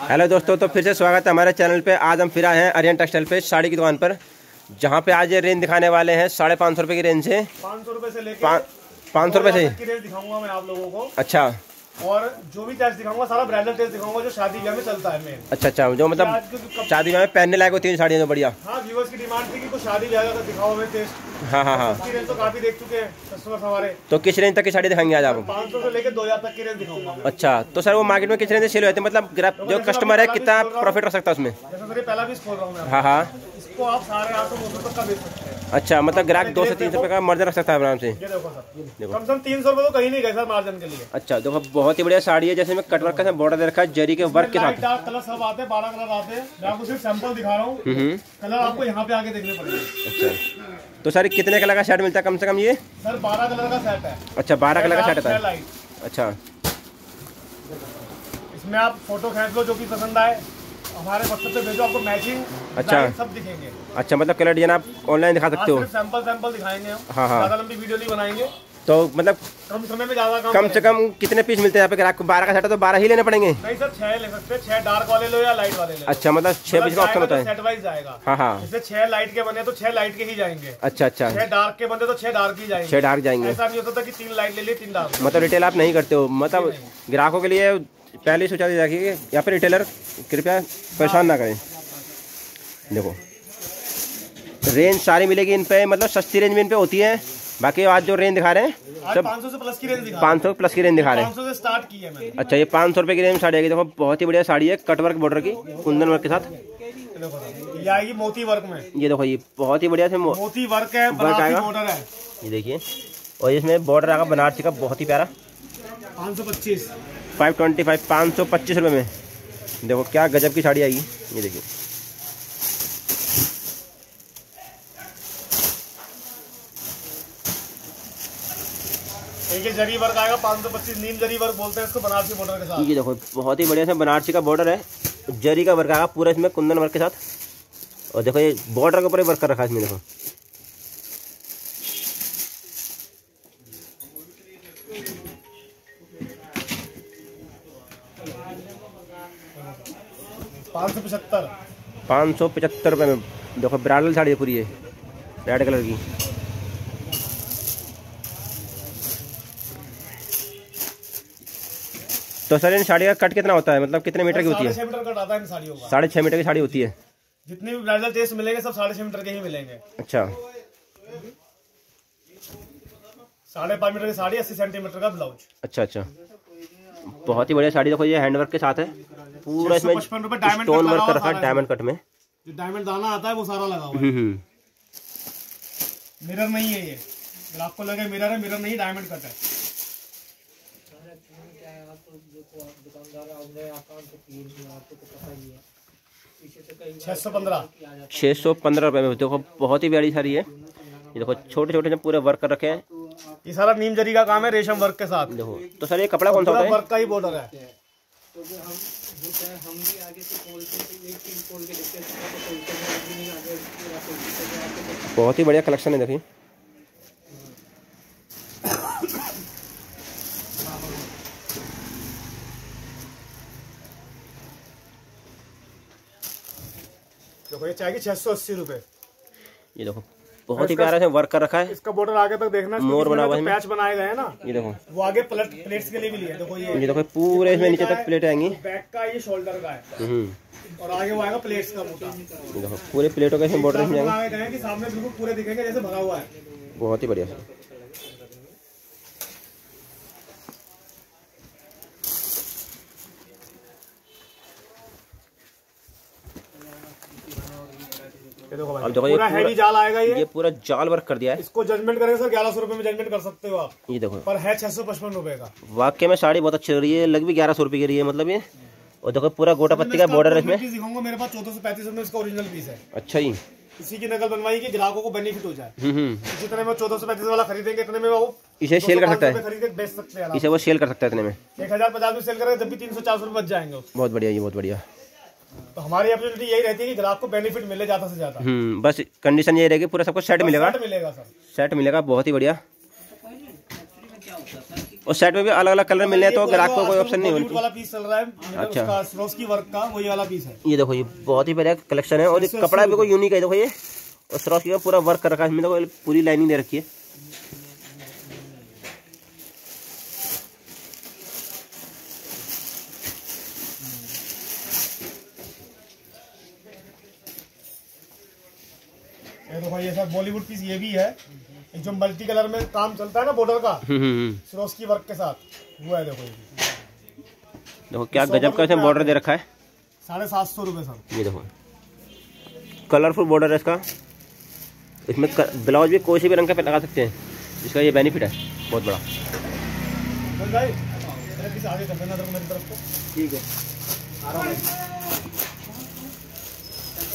Hello दोस्तों तो फिर से स्वागत है हमारे चैनल पे। आज हम फिर आए हैं अरियन टेक्सटाइल पे साड़ी की दुकान पर जहाँ पे आज ये रेंज दिखाने वाले हैं साढ़े पाँच सौ रुपये की रेंज से पाँच सौ रुपये से पाँच सौ रुपये से दिखाऊँगा मैं आप लोगों को। अच्छा। और जो भी टेस्ट दिखाऊँगा सारा ब्रांडेड टेस्ट दिखाऊँगा जो शादी ब्याह में चलता है मेन अच्छा अच्छा जो मतलब शादी में पहनने लायक होती है साड़ियाँ जो बढ़िया। हाँ व्यूवर्स की डिमांड थी कि कुछ शादी ब्याह का दिखाओ हमें टेस्ट हाँ हाँ हाँ। रेंज तो काफ़ी देख चुके हैं कस्टमर हमारे। तो किस रेंज तक की साड़ी दिखाएँगे आज आप? पाँच सौ से लेकर दो हज़ार तक की रेंज दिखाऊँगा अच्छा तो सर वो मार्केट में किस रेंज से सेल होते हैं मतलब जो कस्टमर है कितना प्रॉफिट रख सकता है उसमें? पहला पीस खोल रहा हूँ हाँ हाँ। इसको आप साढ़े आठ सौ तक का बेच सकते हैं। अच्छा मतलब ग्राहक दो से तीन सौ रुपये का मर्जन रख सकता है आराम से। ये देखो सर कम से कम तीन सौ रुपए तो कहीं नहीं गए सर मार्जिन के लिए। अच्छा देखो बहुत ही बढ़िया साड़ी है जैसे मैं कटवर्क का बॉर्डर दे रखा है जरी के वर्क के साथ। डार्क कलर सब आते हैं बारह कलर आते हैं। मैं आपको सिर्फ़ सैंपल दिखा रहा हूँ। हम्म कलर आपको यहाँ पे आके देखने पड़ेंगे। अच्छा। तो सर कितने कलर का शर्ट मिलता है कम से कम ये? सर बारह कलर का सेट है। अच्छा बारह कलर का शर्ट आता है। अच्छा। इसमें आप फ़ोटो खेच लो जो भी पसंद आए। हमारे व्हाट्सएप पे भेजो आपको मैचिंग अच्छा। सब दिखेंगे। अच्छा मतलब कलर डिज़ाइन आप ऑनलाइन दिखा सकते हो? सैंपल सैंपल दिखाएँगे हम। हाँ, हाँ। ज़्यादा लंबी वीडियो नहीं बनाएँगे। तो मतलब कम समय में ज़्यादा काम कम से कम कितने पीस मिलते हैं यहाँ पे? ग्राहक को बारह का शर्ट है तो बारह ही लेने पड़ेंगे। नहीं सर छह ले सकते हैं। छह डार्क वाले लो या लाइट वाले ले। अच्छा मतलब छः पीस का ऑप्शन होता है। सेट वाइज जाएगा। हाँ हाँ। जैसे छह लाइट के बने तो छह लाइट के ही जाएँगे। अच्छा अच्छा। छह डार्क के बने तो छह डार्क ही जाएँगे। छः डार्क जाएँगे। ऐसा नहीं होता था कि तीन लाइट ले लिए तीन डार्क मतलब रिटेल आप नहीं करते हो। मतलब ग्राहकों के लिए पहले ही सोचा कि यहाँ पे रिटेलर कृपया परेशान ना करें। देखो रेंज सारी मिलेगी इन पे मतलब सस्ती रेंज में इन पे होती है। बाकी आज जो रेंज दिखा रहे हैं सब 500 से प्लस की रेंज दिखा पाँच सौ प्लस की रेंज दिखा रहे हैं। 500 से स्टार्ट की है मैंने। अच्छा ये पाँच सौ रुपये की रेंज साड़ी आएगी देखो बहुत ही बढ़िया साड़ी है कटवर्क बॉर्डर की कुंदन वर्क के साथ। ये आएगी मोती वर्क में। ये देखो ये बहुत ही बढ़िया मोती वर्क है बनारसी आएगा? बॉर्डर है। ये देखिए और इसमें बॉर्डर आएगा बनारसी का बहुत ही प्यारा। पाँच सौ पच्चीस। फाइव ट्वेंटी फाइव पाँच सौ पच्चीस रुपये में। देखो क्या गजब की साड़ी आएगी। ये देखिए। जरी वर्क आएगा पाँच सौ पच्चीस नीम जरी वर्क बोलते हैं इसको बनारसी बॉर्डर के साथ। ये देखो बहुत ही बढ़िया से बनारसी का बॉर्डर है। जरी का वर्क आएगा पूरा इसमें कुंदन वर्क के साथ। और देखो ये बॉर्डर के ऊपर वर्क कर रखा है इसमें देखो। पाँच सौ पचहत्तर। पाँच सौ पचहत्तर रुपये में देखो ब्राइडल साड़ी है पूरी है रेड कलर की। तो सर इन साड़ी का कट कितना होता है? मतलब कितने मीटर की होती है? छह साढ़े छः मीटर की साड़ी होती है। जितने भी ब्राइडल टेस्ट मिलेंगे सब साढ़े छह मीटर के ही मिलेंगे। अच्छा। साढ़े पाँच मीटर की साड़ी अस्सी सेंटीमीटर का ब्लाउज अच्छा अच्छा। बहुत ही बढ़िया साड़ी। देखो ये हैंडवर्क के साथ है। पूरा इसमें डायमंड स्टोन कट वर्क कर रखा है। डायमंड कट में। जो डायमंड दाना आता है वो सारा लगा हुआ है मिरर नहीं है ये। आपको लगे मिरर है मिरर नहीं डायमंड कट है छह सौ पंद्रह छः सौ पंद्रह। रुपये में। देखो बहुत ही प्यारी साड़ी है। ये देखो छोटे छोटे पूरे वर्क कर रखे हैं। ये सारा नीम जरी का काम है रेशम वर्क के साथ। देखो तो सर ये कपड़ा कौन सा होता है? वर्क का ही बॉर्डर है। बहुत ही बढ़िया कलेक्शन है देखिए। देखो ये चाहेगी छह सौ अस्सी रुपए। ये देखो बहुत ही प्यारा से वर्क कर रखा है। इसका बॉर्डर आगे तक देखना मोर बना हुआ है। पैच बनाए गए हैं ना ये देखो। वो आगे प्लेट प्लेट्स के लिए भी लिए देखो ये। ये देखो पूरे इसमें नीचे तक प्लेट आएँगी। बैक का ये शोल्डर का है। हम्म। और आगे वो आएगा प्लेट्स का मोटा। देखो पूरे प्लेटों के इसमें बॉर्डर इसमें आएँगे। कि सामने बिल्कुल पूरे दिखेंगे जैसे भरा हुआ है। बहुत ही बढ़िया। ये देखो अब भाई देखो पूरा हैवी जाल आएगा ये। ये पूरा जाल वर्क कर दिया है। इसको जजमेंट करेंगे सर ग्यारह सौ रुपए में जजमेंट कर सकते हो आप। ये देखो। पर है छह सौ पचपन रुपए का। वाकई में साड़ी बहुत अच्छी रही है लग भी ग्यारह सौ रुपए की रही है मतलब ये। और देखो पूरा गोटा पत्ती का बॉर्डर है इसमें। दिखाऊँगा मेरे पास चौदह सौ पैंतीस रुपए इसका ओरिजिनल पीस है। अच्छा ही इसी की नकल बनवाई कि ग्राहकों को बेनिफिट हो जाए। हम्म हम्म। इसी तरह में चौदह सौ पैंतीस वाला खरीदेंगे इतने में वो इसे सेल कर सकता है। खरीद बेच सकते हैं। इसे वो सेल कर सकता है इतने में। एक हज़ार पचास में सेल करेंगे जब भी तीन सौ चार सौ रुपए बच जाएँगे। बहुत बढ़िया ये बहुत बढ़िया। तो हमारी अपॉर्चुनिटी यही रहती है कि ग्राहक को बेनिफिट मिले ज़्यादा से ज़्यादा। हम्म बस कंडीशन ये रहेगी पूरा सबको सेट मिलेगा। सेट मिलेगा सर। सेट मिलेगा बहुत ही बढ़िया। और सेट में भी अलग अलग कलर मिलने हैं तो ग्राहक को कोई ऑप्शन नहीं वाला पीस चल रहा है। मतलब अच्छा। वर्क का वही वाला पीस है। ये देखो ये बहुत ही बढ़िया कलेक्शन है और कपड़ा भी कोई यूनिक है देखो ये। और सरस का पूरा वर्क कर रखा है इसमें देखो पूरी लाइनिंग दे रखी है। ये सब बॉलीवुड पीस ये भी है। जो मल्टी कलर में काम चलता है ना बॉर्डर का हम्म, हम्म, हम्म। वर्क के साथ वो है देखो ये देखो क्या गजब का इसमें बॉर्डर दे रखा है। साढ़े सात सौ रुपये सर। ये देखो। कलरफुल बॉर्डर है इसका। इसमें ब्लाउज भी कोई से भी रंग का पे लगा सकते हैं। जिसका ये बेनिफिट है। बहुत बड़ा। ठीक है। हूँ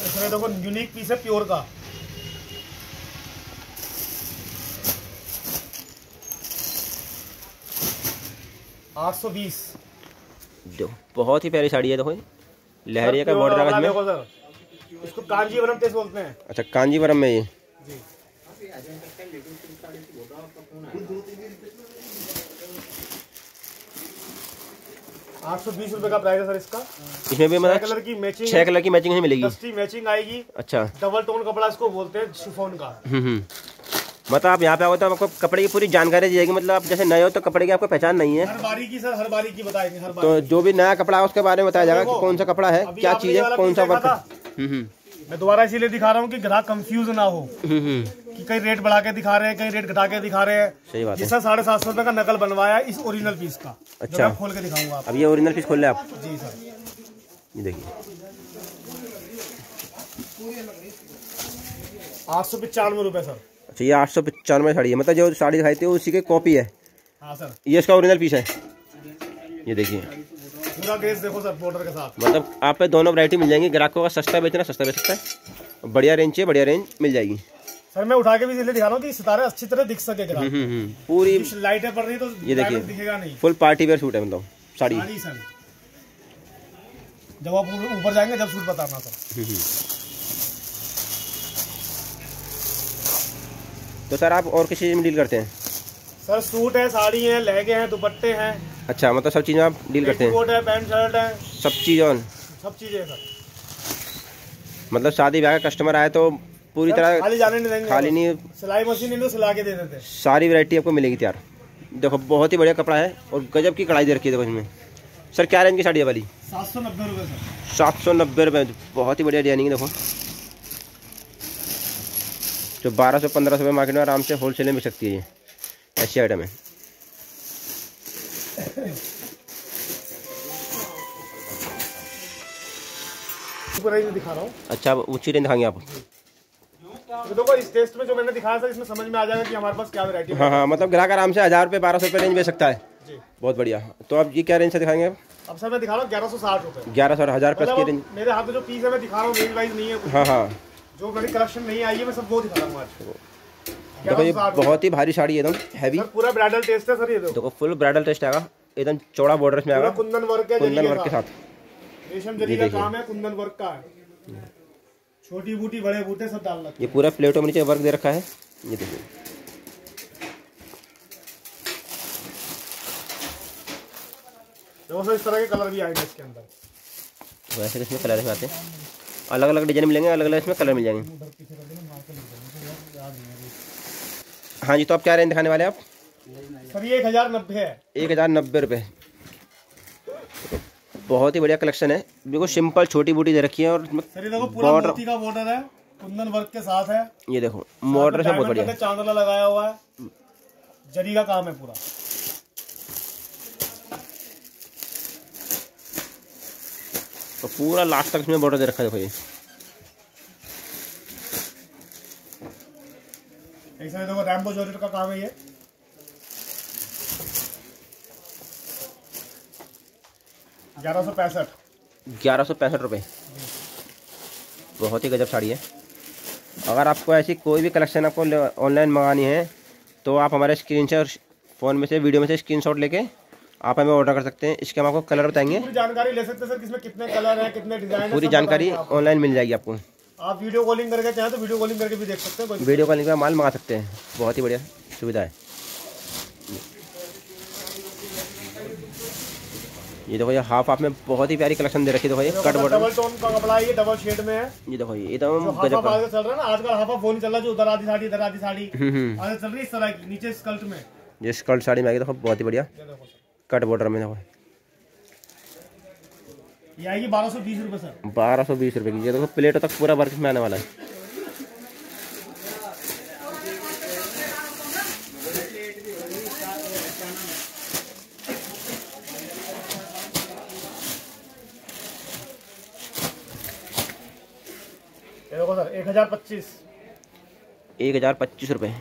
इसमें देखो यूनिक पीस है प्योर का। आठ सौ बीस। देखो बहुत ही प्यारी साड़ी है देखो लहरिया का बॉर्डर इसमें इसको कांजीवरम टेस्ट बोलते हैं। अच्छा कांजीवरम में ये। आठ सौ बीस रुपए का प्राइस है सर इसका। इसमें भी छह मतलब कलर की मैचिंग छह कलर की मैचिंग ही मिलेगी। मैचिंग आएगी। अच्छा। डबल टोन कपड़ा इसको बोलते हैं शिफोन का। हम्म हम्म। मतलब आप यहाँ पे आओ तो आपको कपड़े की पूरी जानकारी दी जाएगी मतलब आप जैसे नए हो तो कपड़े की आपको पहचान नहीं है। हर बारी की सर हर बारी की बताएँगे हर बारी तो जो भी नया कपड़ा है उसके बारे में बताया जाएगा कि कौन सा कपड़ा है क्या चीज़ है कौन सा वर्क है? हम्म हम्म। मैं दोबारा इसीलिए दिखा रहा हूँ कि ग्राहक कंफ्यूज ना हो। हम्म, कि कहीं रेट बढ़ा के दिखा रहे हैं कहीं रेट घटा के दिखा रहे हैं। सही बात जिसका साढ़े सात सौ रुपए का नकल बनवाया इस ओरिजिनल पीस का अच्छा। खोल के दिखाऊँगा अब ये ओरिजिनल पीस खोल ले आप। जी सर। ये देखिए। आठ सौ पचानवे रुपए सर। अच्छा ये आठ सौ पचानवे साड़ी है। मतलब जो साड़ी दिखाई थी उसी की कॉपी है। हाँ सर। ये इसका ओरिजिनल पीस है। ये देखिए। पूरा ड्रेस देखो सर बॉर्डर के साथ। मतलब आप पे दोनों वैरायटी मिल जाएँगी। ग्राहकों का सस्ता बेचना सस्ता बेच सकता है। बढ़िया रेंज चाहिए बढ़िया रेंज मिल जाएगी। सर मैं उठा के भी इसलिए दिखा रहा हूँ कि सितारे अच्छी तरह दिख सके हम्म, हम्म, पूरी लाइटें पड़ रही तो ये देखिए। दिखेगा नहीं। फुल पार्टी वेयर सूट है मतलब साड़ी। जब आप ऊपर- ऊपर जाएँगे जब सूट बताना सर। तो सर आप और किसी चीज़ में डील करते हैं? सर सूट है साड़ी है लहंगे हैं दुपट्टे हैं। अच्छा मतलब सब चीज़ें आप डील करते हैं? कोट है पैंट शर्ट है। सब चीज़ ऑन? सब चीज़ें सर। मतलब शादी ब्याह का कस्टमर आए तो पूरी तरह खाली जाने नहीं देंगे। खाली नहीं सिलाई मशीन इनको सिला के दे देते हैं। सारी वैरायटी आपको मिलेगी तैयार। देखो बहुत ही बढ़िया कपड़ा है और गजब की कढ़ाई दे रखी है देखो इसमें। सर क्या रेंज की साड़ी है वाली? सात सौ नब्बे रुपये सर। सात सौ नब्बे रुपये बहुत ही बढ़िया डिज़ाइनिंग है देखो। जो बारह सौ पंद्रह सौ मार्केट में आराम से होलसेल में मिल सकती है ये ऐसी आइटम है। दिखा रहा हूँ। अच्छा ऊँची रेंज दिखाएँगे आप। तो देखो इस टेस्ट में जो मैंने दिखाया सर इसमें समझ में आ जाएगा कि हमारे पास क्या वैरायटी है। हाँ हाँ मतलब ग्राहक आराम से हज़ार रुपये बारह सौ रुपये रेंज बेच सकता है। जी। बहुत बढ़िया। तो आप ये क्या रेंज से दिखाएँगे आप? अब सर मैं दिखा रहा हूँ ग्यारह सौ साठ रुपये। ग्यारह सौ हज़ार प्लस की मतलब रेंज मेरे हाथ में जो पीस है मैं दिखा रहा हूँ रेंज वाइज नहीं है हाँ हाँ। जो मेरी कलेक्शन नहीं आई है मैं सब वो दिखा रहा हूँ आज देखो ये बहुत ही भारी साड़ी है एकदम हैवी पूरा ब्राइडल टेस्ट है सर ये देखो। देखो फुल ब्राइडल टेस्ट आएगा एकदम चौड़ा बॉर्डर में आएगा। कुंदन वर्क है कुंदन वर्क के साथ। रेशम जरी का काम है कुंदन वर्क का है। छोटी बूटी बड़े बूटे सब डालना ये पूरा प्लेटों में नीचे वर्क दे रखा है। ये देखिए। देखो इस तरह के कलर भी आएँगे इसके अंदर। वैसे इसमें कलर आते हैं। अलग अलग डिज़ाइन मिलेंगे अलग अलग इसमें कलर मिल जाएँगे। हाँ जी तो आप क्या रेंज दिखाने वाले आप? सर ये एक हज़ार नब्बे है। एक हज़ार नब्बे रुपये बहुत ही बढ़िया कलेक्शन है। बिल्कुल सिंपल छोटी बूटी दे रखी है और इसमें सर ये देखो पूरा का बॉर्डर है कुंदन वर्क के साथ है। ये देखो मॉडल से बहुत बढ़िया। चांदला लगाया हुआ है। जरी का काम है पूरा। तो पूरा लास्ट तक इसमें बॉर्डर दे रखा है देखो ये। एक देखो रैम्बो जॉर्जेट का काम है ये। ग्यारह सौ पैंसठ। ग्यारह सौ पैंसठ रुपये बहुत ही गजब साड़ी है। अगर आपको ऐसी कोई भी कलेक्शन आपको ऑनलाइन मंगानी है तो आप हमारे स्क्रीन और फ़ोन में से वीडियो में से स्क्रीनशॉट लेके आप हमें ऑर्डर कर सकते हैं। इसके हम आपको कलर बताएँगे। पूरी जानकारी ले सकते हैं सर किसमें कितने कलर है कितने डिज़ाइन है पूरी जानकारी ऑनलाइन मिल जाएगी आपको। आप वीडियो कॉलिंग करके चाहें तो वीडियो कॉलिंग करके भी देख सकते हैं वीडियो कॉलिंग का माल मंगा सकते हैं। बहुत ही बढ़िया सुविधा है। ये देखो ये हाफ़ हाफ़ में बहुत ही प्यारी कलेक्शन दे रखी है। देखो ये कट बॉर्डर डबल टोन का कपड़ा है ये डबल शेड में है। ये देखो ये एकदम गजब का। चल रहा है ना आजकल हाफ़ हाफ़ नहीं चल रहा है जो उधर आधी साड़ी इधर आधी साड़ी। हम्म, हम्म। चल रही है इस तरह की नीचे स्कल्ट में। ये स्कर्ट साड़ी में आएगी देखो बहुत ही बढ़िया। कट बॉर्डर में देखो। ये आएगी बारह सौ बीस रुपये सर। बारह सौ बीस रुपये की। ये देखो प्लेटों तक पूरा वर्क में आने वाला है। देखो सर एक हज़ार पच्चीस। एक हज़ार पच्चीस रुपये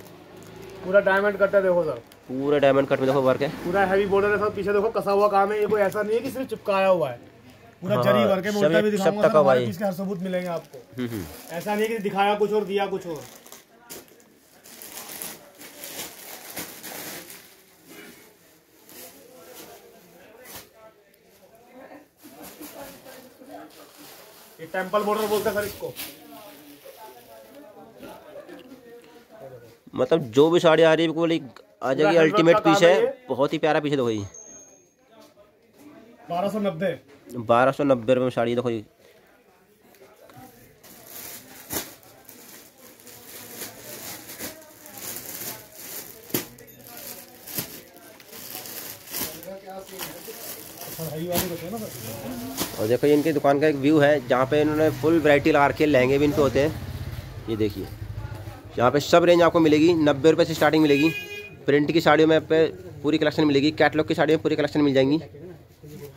पूरा डायमंड कट है देखो सर। पूरा डायमंड कट में देखो वर्क है। पूरा हैवी बॉर्डर है सर। पीछे देखो कसा हुआ काम है। ये कोई ऐसा नहीं है कि सिर्फ़ चिपकाया हुआ है। पूरा हाँ, जरी वर्क है मैं उल्टा भी दिखाऊँगा सर। हमारे है। हर सबूत मिलेंगे आपको। हम्म, हम्म। ऐसा नहीं है कि दिखाया कुछ और दिया कुछ और। ये टेंपल बॉर्डर बोलते हैं सर इसको। मतलब जो भी साड़ी आ रही है बिल्कुल आ जाएगी अल्टीमेट पीस है। बहुत ही प्यारा पीस है देखो ये बारह सौ नब्बे। बारह सौ नब्बे रुपये में साड़ी देखो ये सर और देखो ये इनकी दुकान का एक व्यू है जहाँ पे इन्होंने फुल वैरायटी लगा रखी है लहंगे भी इनके होते हैं। ये देखिए। यहाँ पे सब रेंज आपको मिलेगी नब्बे रुपये से स्टार्टिंग मिलेगी। प्रिंट की साड़ियों में पे पूरी कलेक्शन मिलेगी कैटलॉग की साड़ियों में पूरी कलेक्शन मिल जाएँगी।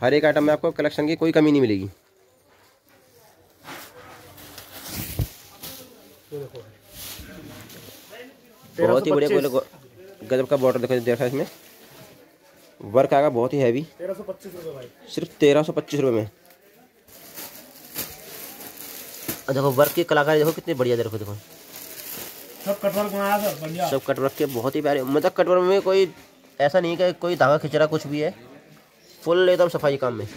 हर एक आइटम में आपको कलेक्शन की कोई कमी नहीं मिलेगी। बहुत ही बढ़िया 1325 कोई गजब का बॉर्डर देखो देखा इसमें। वर्क आएगा बहुत ही हैवी सिर्फ़ तेरह सौ पच्चीस रुपये में। देखो वर्क की कलाकारी देखो कितनी बढ़िया देखो देखो। सब कटवर्क बनाया सर बढ़िया। सब कटवर्क के बहुत ही प्यारे। मतलब कटवर्क में कोई ऐसा नहीं है कि कोई धागा खिंच रहा कुछ भी है। फुल एकदम सफ़ाई काम में।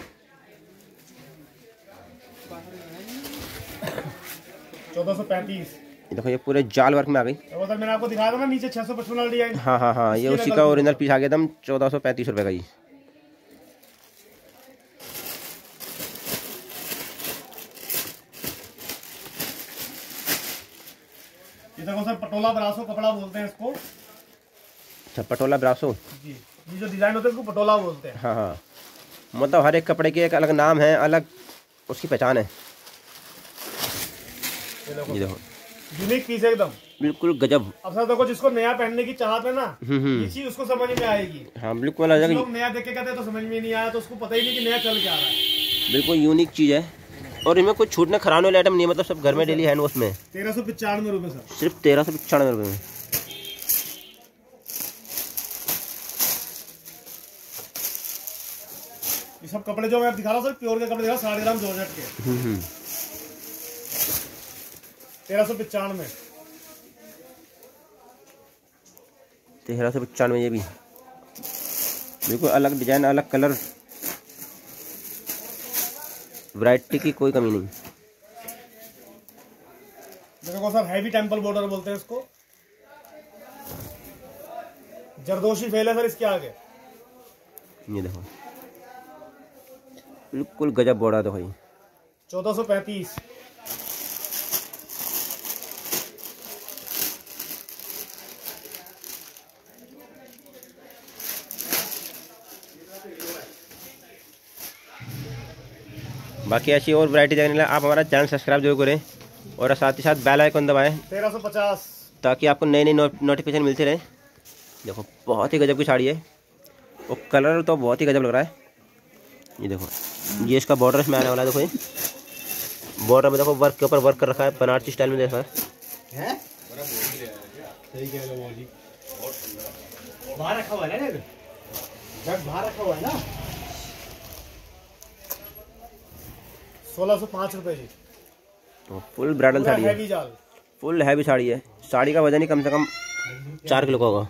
चौदह सौ पैंतीस। देखो ये पूरे जाल वर्क में आ गई। देखो मैंने आपको दिखाया था ना नीचे छह सौ पचपन हाँ हाँ हाँ ये उसी का ओरिजिनल पीस आ गया एकदम चौदह सौ पैंतीस रुपये का ही ये देखो सर पटोला ब्रासो कपड़ा बोलते हैं इसको? अच्छा पटोला ब्रासो जी ये जो डिज़ाइन होता है इसको पटोला बोलते हैं। हाँ हाँ। मतलब हर एक कपड़े के एक अलग नाम है अलग उसकी पहचान है। ये देखो। यूनिक पीस एकदम। बिल्कुल गजब। अब सर देखो जिसको नया पहनने की चाहत है ना हम्म, हम्म। ये चीज़ उसको समझ में आएगी। हाँ बिल्कुल अलग लोग नया देख के कहते हैं तो समझ में नहीं आया तो उसको पता ही नहीं कि नया चल क्या रहा है। बिल्कुल यूनिक चीज़ है। और इनमें कुछ छूटने खराबने वाले आइटम नहीं मतलब सब घर में डेली हैंड वॉश में। तेरह सौ पचानवे रुपये सर। सिर्फ़ तेरह सौ पचानवे रुपये में। ये सब कपड़े जो मैं दिखा रहा हूँ सर प्योर के कपड़े दिखा साढ़े ग्राम जॉर्जेट के। हम्म, हम्म। तेरह सौ पचानवे। तेरह सौ पचानवे ये भी। बिल्कुल अलग डिज़ाइन अलग कलर वैरायटी की कोई कमी नहीं। देखो सर हैवी टेंपल बॉर्डर बोलते हैं इसको। जरदोशी फेल है सर इसके आगे। ये देखो। बिल्कुल गजब बॉर्डर है भाई। चौदह सौ पैंतीस। बाकी ऐसी और वैरायटी देखने लिए आप हमारा चैनल सब्सक्राइब ज़रूर करें और साथ ही साथ बेल आइकन दबाएँ। तेरह सौ पचास। ताकि आपको नई नई नोटिफिकेशन मिलती रहे। देखो बहुत ही गजब की साड़ी है। और कलर तो बहुत ही गजब लग रहा है। ये देखो ये इसका बॉर्डर इसमें आने वाला है देखो ये। बॉर्डर में देखो वर्क के ऊपर वर्क कर रखा है बनारसी स्टाइल में देखा। है? बाहर रखा हुआ है ना जग बाहर रखा हुआ है ना सोलह सौ पाँच रुपए जी तो फुल ब्राइडल साड़ी है। फुल हैवी साड़ी है। साड़ी का वज़न ही कम से कम चार किलो का होगा।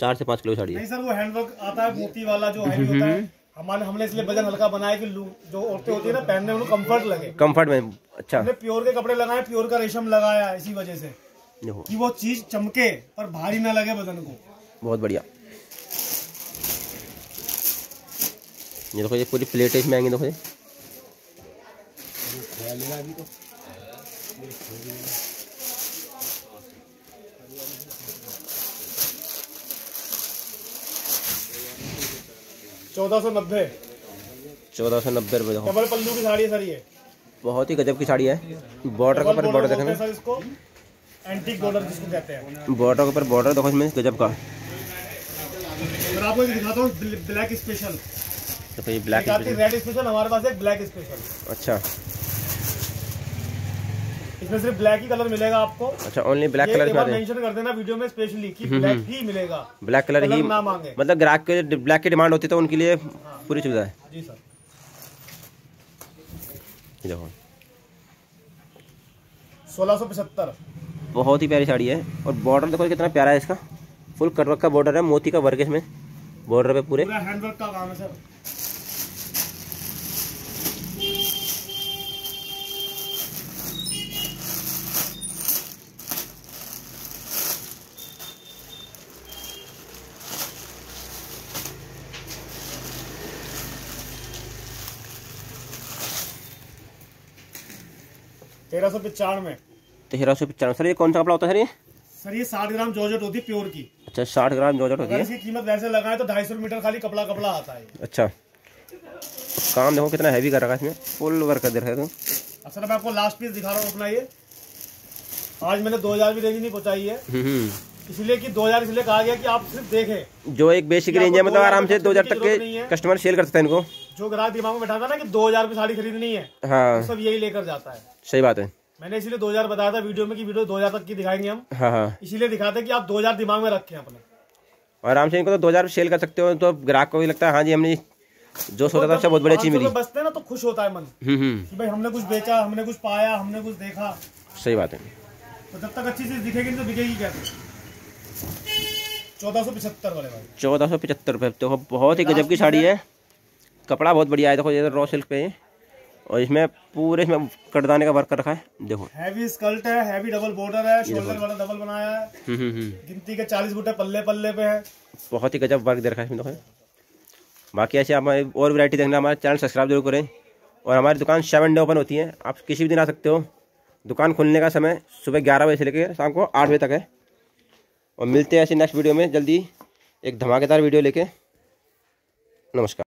चार से पाँच किलो की साड़ी है। नहीं सर वो हैंडवर्क आता है मोती वाला जो हैवी होता है। हमारे हमने इसलिए वज़न हल्का बनाया कि जो औरतें होती है ना पहनने में कंफर्ट लगे। कंफर्ट में अच्छा। हमने प्योर के कपड़े लगाए प्योर का रेशम लगाया इसी वजह से। कि वो चीज़ चमके पर भारी ना लगे बदन को। बहुत बढ़िया। ये देखो ये पूरी प्लेट इसमें आएँगी देखो ये लेना अभी तो। चौदह सौ नब्बे। चौदह सौ नब्बे रुपये डबल पल्लू की साड़ी है सर ये। बहुत ही गजब की साड़ी है। बॉर्डर के ऊपर बॉर्डर हैं सर इसको। एंटीक बॉर्डर जिसको कहते हैं। बॉर्डर के ऊपर बॉर्डर देखो इसमें गजब का। मैं आपको दिखाता हूँ ब्लैक स्पेशल। देखो ये ब्लैक रेड स्पेशल। हमारे पास है ब्लैक स्पेशल अच्छा। इसमें सिर्फ़ ब्लैक ही कलर मिलेगा आपको। अच्छा ओनली ब्लैक कलर बार हैं मेंशन कर देना वीडियो में स्पेशली कि हम्म, ब्लैक ही मिलेगा। ब्लैक कलर ही ना मांगे। मतलब ग्राहक के ब्लैक की डिमांड होती है तो उनके लिए पूरी सुविधा है। जी सर। देखो। सोलह सौ पचहत्तर। बहुत ही प्यारी साड़ी है और बॉर्डर देखो कितना प्यारा है इसका। फुल कटवर्क का बॉर्डर है मोती का वर्क है इसमें। बॉर्डर पे पूरे। हैंडवर्क का काम है सर। तेरह सौ पचानवे। तेरह सौ पचानवे। सर ये कौन सा कपड़ा होता है सर ये? सर ये साठ ग्राम जॉर्जेट होती है प्योर की। अच्छा साठ ग्राम जॉर्जेट होती है। इसकी कीमत वैसे लगाए तो ढाई सौ मीटर खाली कपड़ा कपड़ा आता है। अच्छा। काम देखो कितना हैवी कर रखा है इसमें। फुल वर्क कर दे रखा है असल मैं आपको लास्ट पीस दिखा रहा हूँ अपना ये। आज मैंने 2000 भी रेंज नहीं पहुंचाई है। हम्म, हम्म। इसलिए कि 2000 इसलिए कहा गया कि आप सिर्फ़ देखें। जो एक बेसिक रेंज है मतलब आराम से तक दो हज़ार की तक के? कस्टमर सेल कर सकते हैं इनको। जो ग्राहक दिमाग में बैठाता ना कि 2000 की साड़ी खरीदनी है हाँ। तो सब यही लेकर जाता है। सही बात है। मैंने इसलिए 2000 बताया था वीडियो में कि वीडियो 2000 तक की दिखाएँगे हम। हाँ हाँ। इसीलिए दिखाते हैं कि आप 2000 दिमाग में रखें अपने। और आराम से इनको तो दो हज़ार सेल कर सकते हो तो ग्राहक को भी लगता है हाँ जी हमने जो सोचा था उससे बहुत बढ़िया चीज़ मिली। बचते हैं ना तो खुश होता है मन। हम्म हम्म। कि भाई हमने कुछ बेचा हमने कुछ पाया हमने कुछ देखा। सही बात है। तो जब तक अच्छी चीज़ दिखेगी तो बिकेगी कैसे चौदह सौ पिछहत्तर वाले भाई। चौदह सौ पचहत्तर रुपये देखो बहुत ही गजब की साड़ी है। कपड़ा बहुत बढ़िया है देखो ये रॉ सिल्क पे है। और इसमें पूरे इसमें कटदाने का वर्क कर रखा है देखो। हैवी स्कर्ट है हैवी डबल बॉर्डर है शोल्डर वाला डबल बनाया है। हम्म हम्म हम्म। गिनती के चालीस बूटे पल्ले पल्ले पे है। बहुत ही गजब वर्क दे रखा है इसमें देखो। बाकी ऐसे आप हमारी और वैरायटी देखना हमारे चैनल सब्सक्राइब ज़रूर करें। और हमारी दुकान सेवन डे ओपन होती है। आप किसी भी दिन आ सकते हो। दुकान खुलने का समय सुबह ग्यारह बजे से लेकर शाम को आठ बजे तक है। और मिलते हैं ऐसे नेक्स्ट वीडियो में जल्दी एक धमाकेदार वीडियो लेके। नमस्कार।